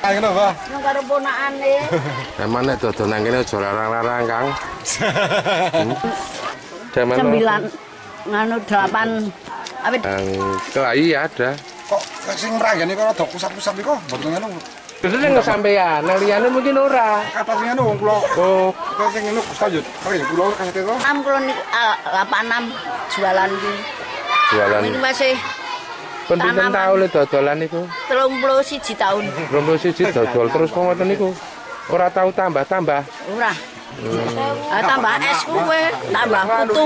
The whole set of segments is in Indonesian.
Ayo kenapa? Nang karo ponakane. Emang nek dodol nang kene aja larang-larang, Kang. Nganu delapan awit Yang kelahi ada. Kok sing mranggane kok rada pusat-pusat iki kok mboten ngono. Terus sing sampeyan, nang liyane mungkin ora. Kata sing ngono wong kula. Oh, Kok sing ngono lanjut. Oke, kula kasih ah, enam jualan iki. Jualan. Ini masih tanaman. tahu le dodolan niku? telung puluh siji tahun. Belum siji dodol terus kok ngoten niku. Ora tahu tambah-tambah. Ora. Ah, tambah es kuwe, tambah putu.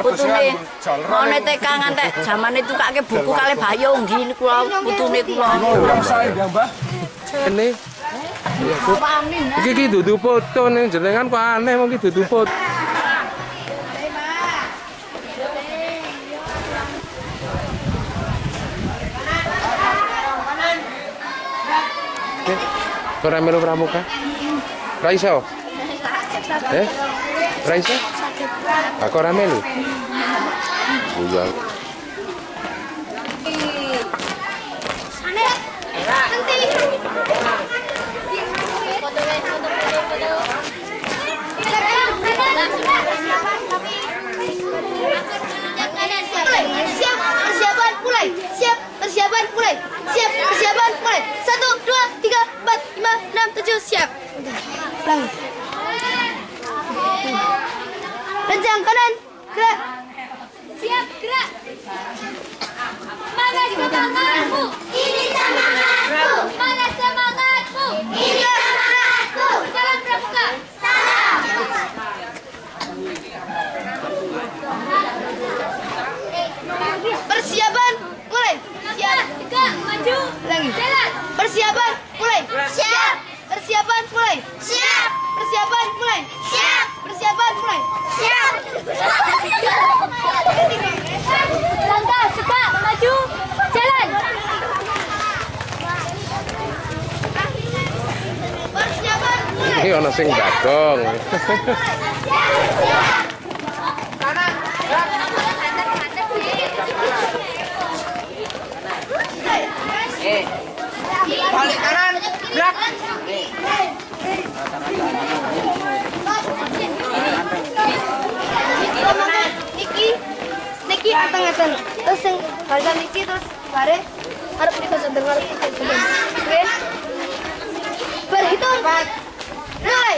Putune ngene TK ngantek zaman itu kakek buku kali bayung gini kula putune kula. Ini Ya, Bu. Iki iki dudu foto ning jenengan kok aneh mung iki dudu foto. Ora melu pramuka? Ra iso? Eh? Ra iso? Aku ora melu. Iya. Siap, persiapan mulai. Siap, persiapan mulai. Siap, persiapan mulai. Satu, dua, tiga, empat, lima, enam, tujuh, siap. Ulangi. Kencang kanan, gerak. Siap, gerak. Mana semangatmu? Ini semangatku. Mana semangatmu? Ini semangatku. Salam pramuka. Salam. Persiapan mulai. Siap. Tiga, maju. Lagi. Jalan. Persiapan mulai. Siap. Persiapan mulai. Siap. Persiapan mulai. Siap. Persiapan mulai. Siap. Langkah cepat maju. Jalan. Persiapan mulai. Iki ana sing dagong. Balik kanan, gerak. Niki, Niki ngeten-ngeten. Terus sing balikan Niki terus bare harap dikasih dengar Oke. Berhitung. Mulai.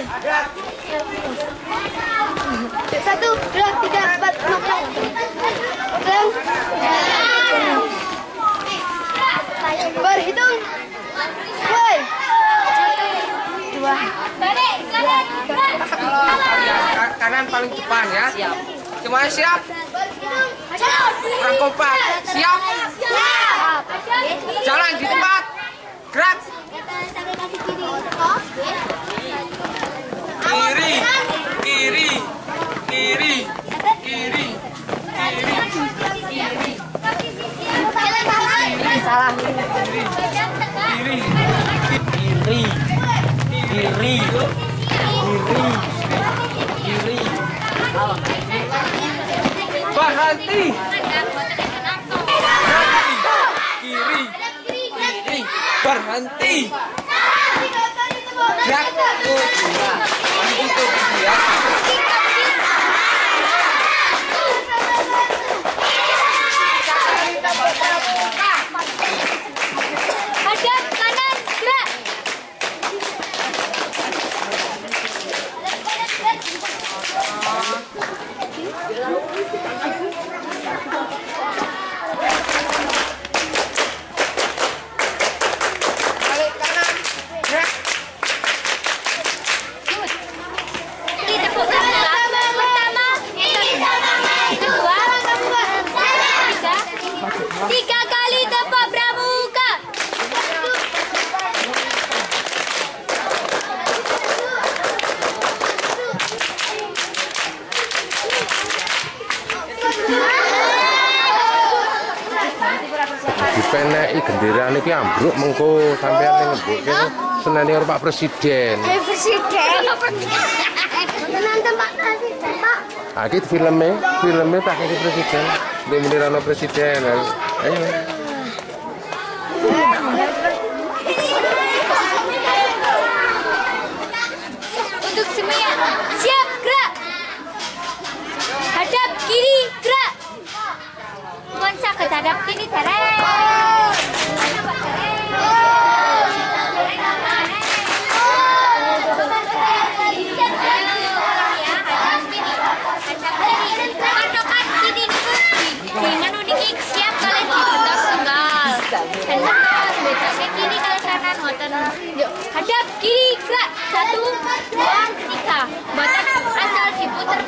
Satu, dua, tiga, empat, lima, enam. Ulang. Berhitung. Mulai. Dua. kanan paling depan ya. Siap. Semuanya siap? Kompak. Siap? Jalan di tempat. Gerak. Kiri. Kiri. Kiri. Kiri. Salah. Kiri. Kiri. Kiri. Kiri. Kiri. Berhenti. Kiri. Kiri. Berhenti. Gerak. Tuh, dua. Itu ya. Hadap iki ambruk mengko sampeyan ning ngebuk kene senene karo Pak Presiden. Presiden. Nanti Pak kasih Pak. Akit filmnya, filmnya tak kayak presiden. Dia menirano presiden. Ayo. Untuk semuanya, siap gerak. Hadap kiri gerak. Mohon sakit hadap kiri dereng. Dengan uniki siap kalian dibentos tunggal. Dan terus betoknya kiri kalian kanan ngoten. Yuk, hadap kiri gerak. Satu, dua, tiga. Boten asal diputer.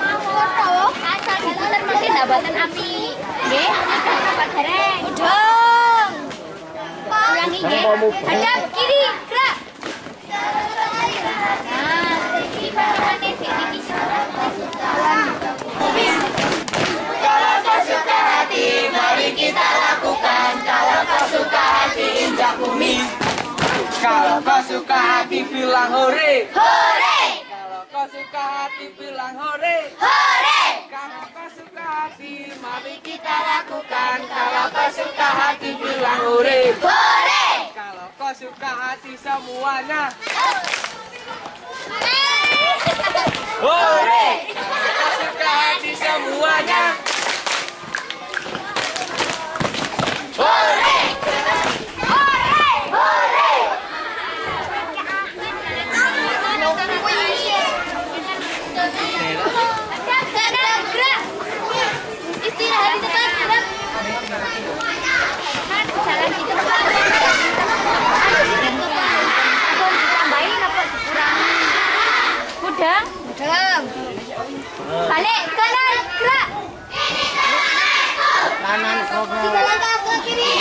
Asal diputer mesti ndak boten api. Nggih, Pak Dereng. Dong. Ulangi nggih. Hadap kiri gerak. Nah, Kalau kau suka hati bilang hore. Hore! Kalau kau suka hati bilang hore. Hore! Kalau kau suka hati mari kita lakukan. Kalau kau suka hati bilang hore. Hore! Kalau kau suka hati semuanya. Hore! Kalau kau suka hati semuanya. Gerak, gerak. Istirahat di tempat gerak. Jalan di tempat. Ditambahin apa dikurangi? Udang? Udang. Balik kanan, gerak. Kanan Tiga langkah ke kiri.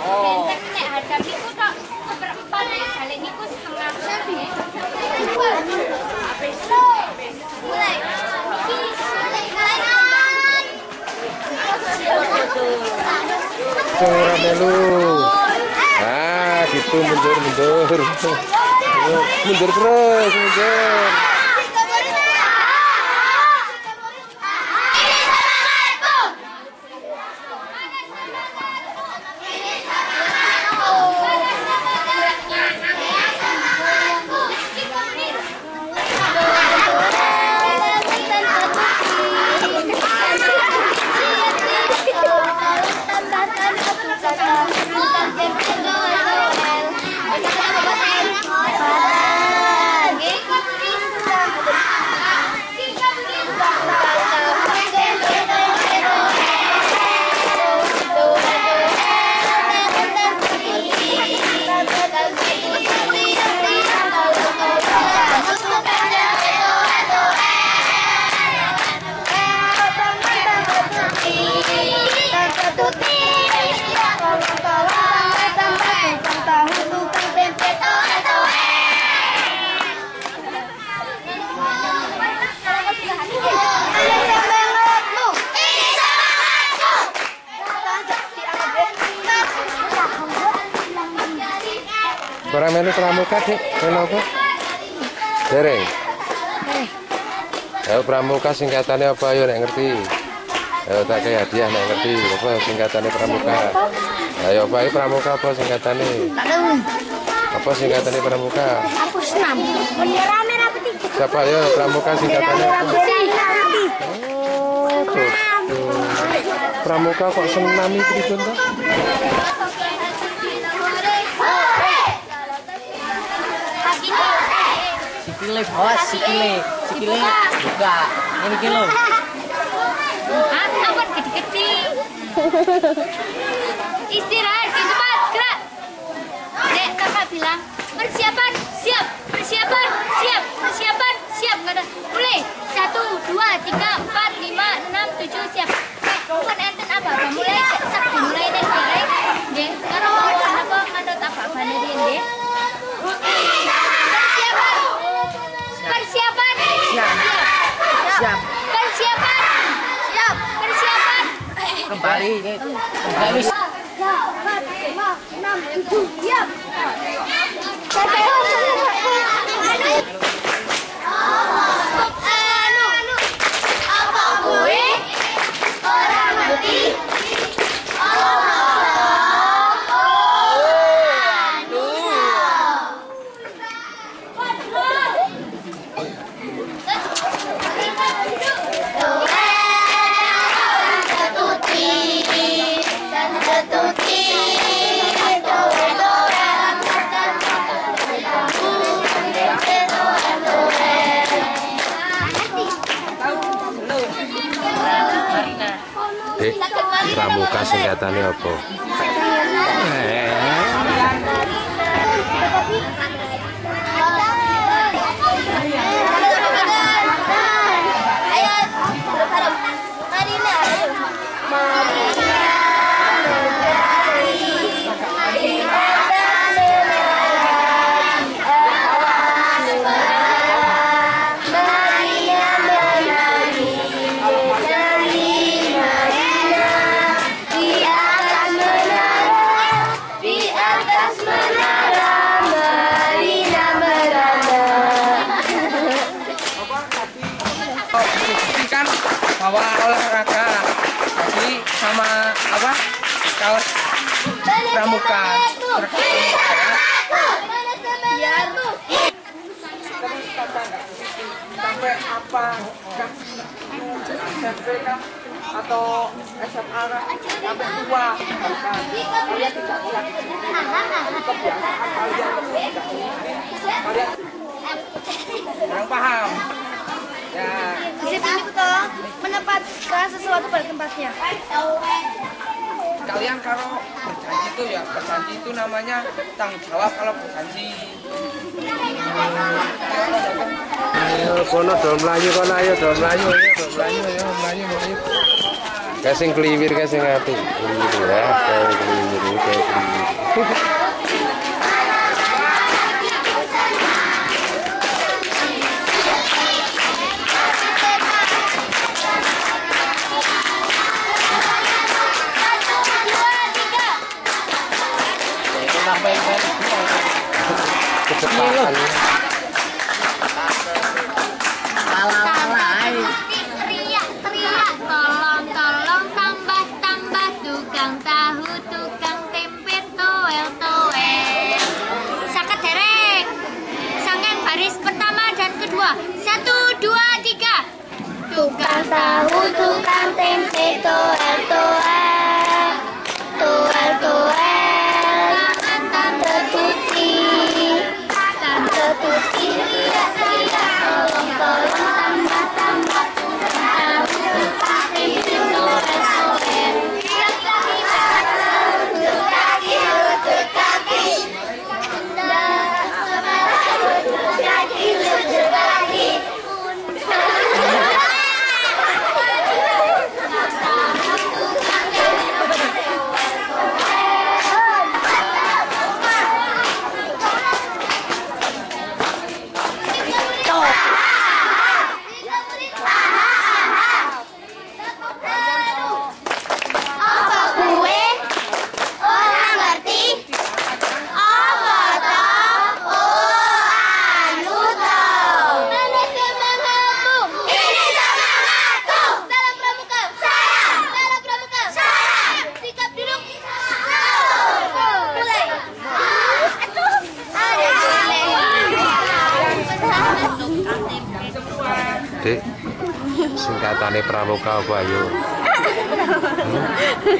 Oh. Nek hadap niku tok seperempat, nek balik niku setengah. Mulai. Melu. Ah, gitu mundur mundur. Mundur terus, mundur. Melu pramuka, Dik. Melu apa? Dereng. Ayo pramuka singkatannya apa ayo nek ngerti. Ayo tak kayak hadiah nek ngerti apa singkatannya pramuka. Ayo apa ini pramuka apa singkatannya? Apa singkatannya pramuka? Aku senam. Bendera merah putih. Siapa ya pramuka singkatannya apa? Tuh. Pramuka kok senam itu contoh? Sikile bos, sikile. Sikile buka. Ini kilo. Ah, apa kecil-kecil? Istirahat di tempat gerak. Dek, kakak bilang persiapan siap, persiapan siap, persiapan siap. Kata, mulai satu, dua, tiga, empat, lima, enam, tujuh siap. Nek, bukan enten apa apa mulai siap. Persiapan. Siap. Persiapan. Kembali kembali. Siap. Siap. Pramuka singkatannya apa? Biar sampai apa SMP atau SMA sampai tua kalian tidak lihat kebiasaan kalian kalian kurang paham ya Disiplin itu toh menempatkan sesuatu pada tempatnya. kalian kalau berjanji itu ya berjanji itu namanya tanggung jawab kalau berjanji Ayo, kono do melayu, kono ayo do melayu, ayo do melayu, ayo melayu, melayu. Kasing keliwir, kasing api. Keliwir ya, kayak keliwir, kayak keliwir.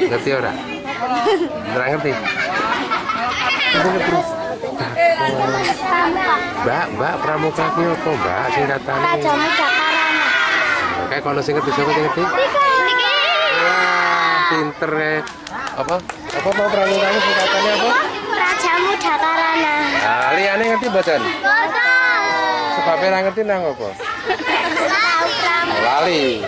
Ngerti ora? Ora ngerti? Mbak, mbak pramuka ki apa mbak singkatannya? Rajamu Jakarana. Kayak kono sing ngerti sapa sing ngerti? Wah, pinter ya. Apa? Apa mau pramukanya singkatannya apa? Rajamu Jakarana. Nah, liyane ngerti mboten? Sebabnya ora ngerti nang apa? lali.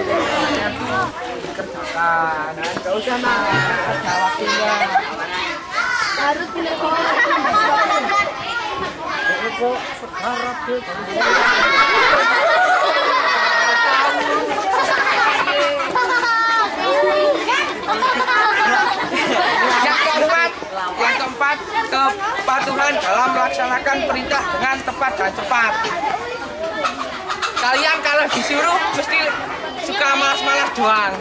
Nggak yang keempat kepatuhan dalam melaksanakan perintah dengan tepat dan cepat. Kalian kalau disuruh mesti suka malas-malas doang.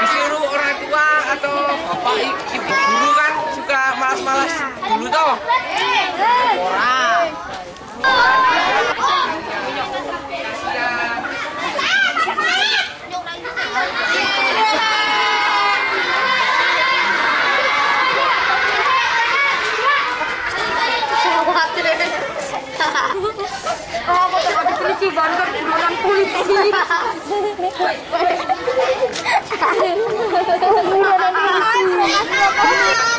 Disuruh orang tua atau bapak ibu guru kan suka malas-malas dulu toh. Orang. Kalian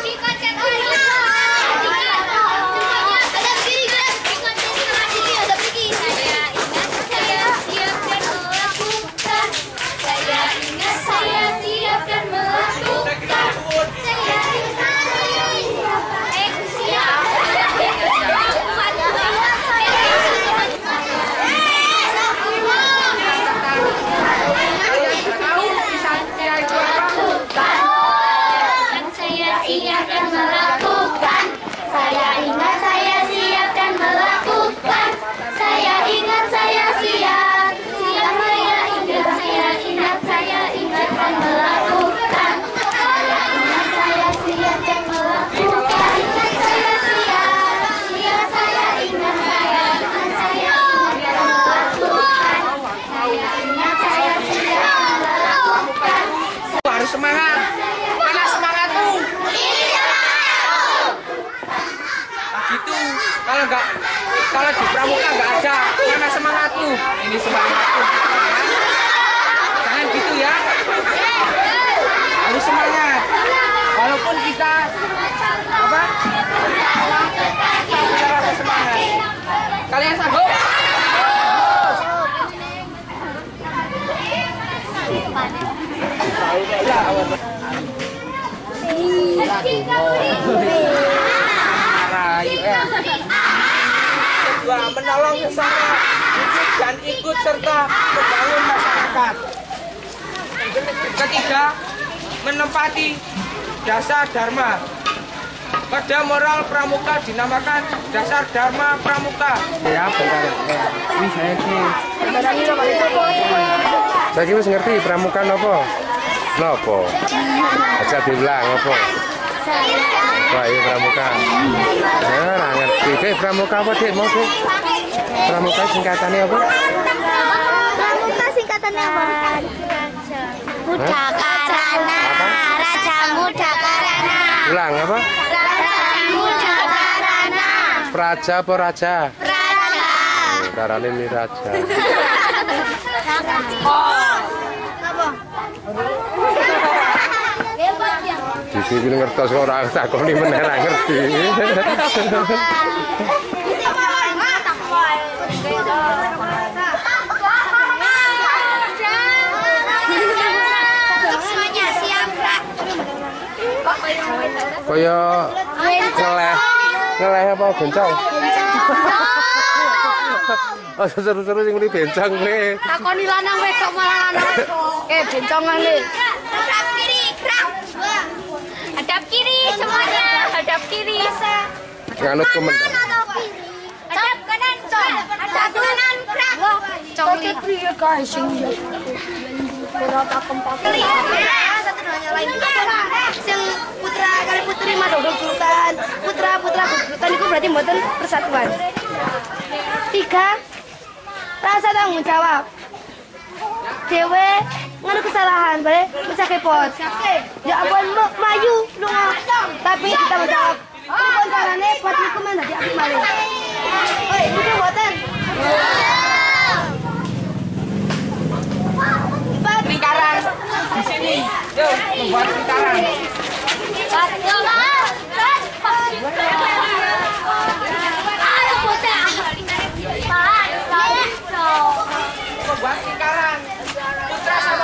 kalau di pramuka nggak ada, mana semangatmu? Ini semangatku. Jangan gitu ya. Harus semangat. Walaupun kita apa? Semangat. Kalian sanggup? Rayu ya. Kedua, menolong sesama hidup dan ikut serta membangun masyarakat. Ketiga, menempati dasar dharma. Pada moral pramuka dinamakan dasar dharma pramuka. Ya, bentar. Ini saya Saya wis ngerti pramuka napa? Napa? Aja diulang apa? Wah, iya pramuka. Ora ngerti. Dek, pramuka apa, Dek? Mau, Dek? Pramuka singkatannya apa? Pramuka singkatannya apa? Buddha Karana. Apa? Raja Muda Karana. Ulang apa? Raja Muda Karana. Praja apa raja? Raja. Karane ini raja. Di sini ngertos kok ora takoni meneh ra ngerti. Kaya ngeleh. Ngeleh apa bencong? Oh, seru-seru sing muni bencong kowe. Takoni lanang wedok malah lanang wedok. Eh, bencongan nih. Hadap kiri, gerak. Hadap kiri semuanya. Hadap kiri. Nganut komendan. Hadap kanan, Cong. Hadap kanan, gerak. Congli. Priya guys sing Satu doanya lain. Sing putra kali putri mah dodol gulutan. Putra putra gulutan itu berarti mboten persatuan. Tiga, rasa tanggung jawab. Dewe ngono kesalahan, bare bisa kepot. Ya Mbok, Mayu lunga. Tapi kita menjawab. Pripun carane buat niku men dadi apik malih. Oi, butuh mboten? Empat, Lingkaran di sini. Yuk, membuat lingkaran. Membuat lingkaran. Sa